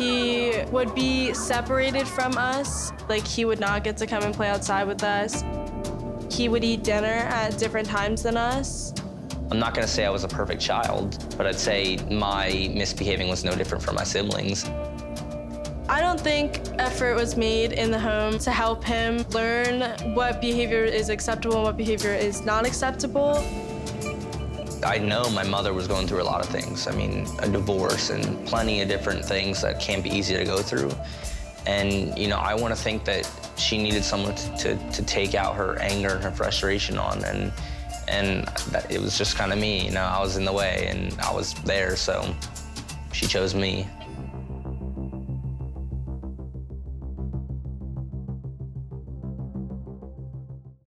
He would be separated from us. Like, he would not get to come and play outside with us. He would eat dinner at different times than us. I'm not gonna say I was a perfect child, but I'd say my misbehaving was no different from my siblings. I don't think effort was made in the home to help him learn what behavior is acceptable and what behavior is not acceptable. I know my mother was going through a lot of things. I mean, a divorce and plenty of different things that can't be easy to go through. And, you know, I want to think that she needed someone to, to, to take out her anger and her frustration on. And, and that, it was just kind of me, you know, I was in the way and I was there, so she chose me.